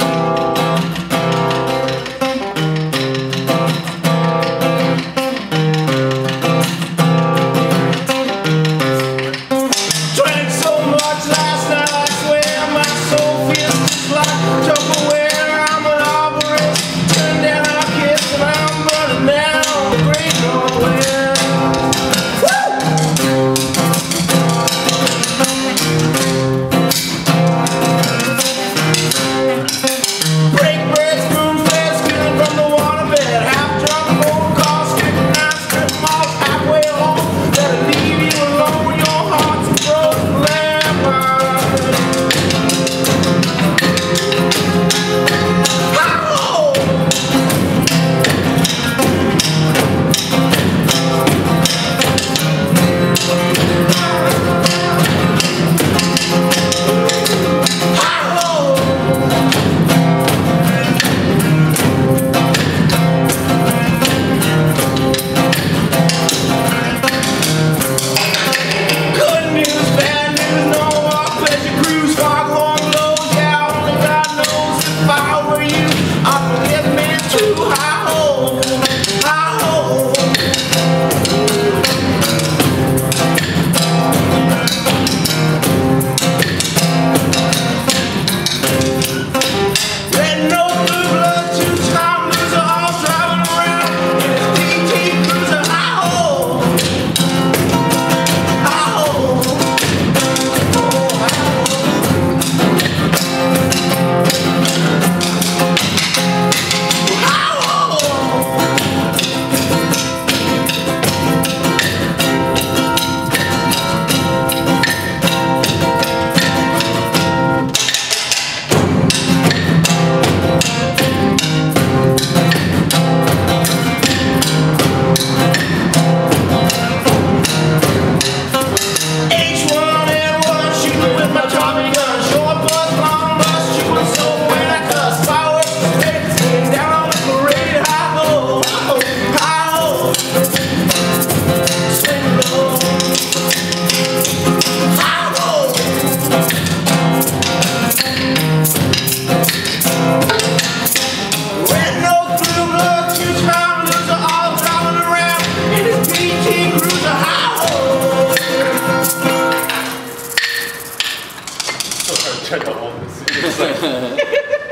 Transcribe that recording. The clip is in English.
Bye. still trying to check out all this.